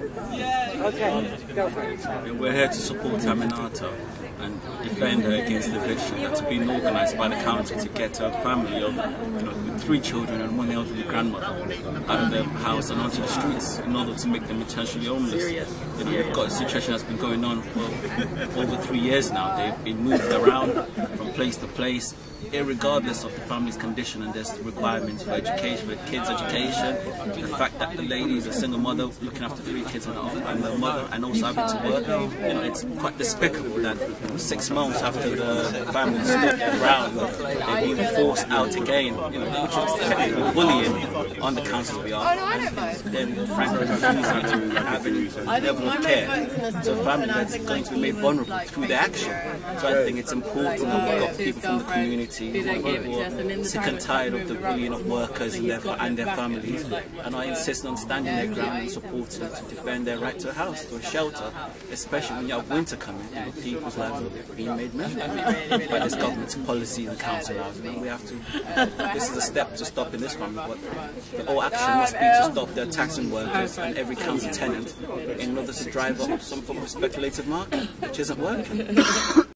Okay, go for it. We're here to support Aminata and defend her against eviction that's been organised by the county to get a family of you know, with three children and one elderly grandmother out of their house and onto the streets in order to make them potentially homeless. You know, we've got a situation that's been going on for over three years now. They've been moved around from place to place, irregardless of the family's condition and there's requirements for education, for kids' education, the fact that the lady is a single mother looking after three kids and, and the mother and also having to work. You know, it's quite despicable that six months after the family stood their ground, they're being forced out again, you know, which is technically bullying on the council's behalf. Then frankly refusing to have any level of care to a family that's going to be made vulnerable through the action. So I think it's important that we've got people from the community who are sick and tired of the bullying of workers and their, and their families and I insist on standing their ground and supporting them to defend their right to a house, to a shelter, especially when you have winter coming and people's lives being made miserable by this government's policy and council housing. We have to, this is a step to stopping this family, but the whole action must be to stop the taxing workers and every council tenant in order to drive up some form of speculative market, which isn't working.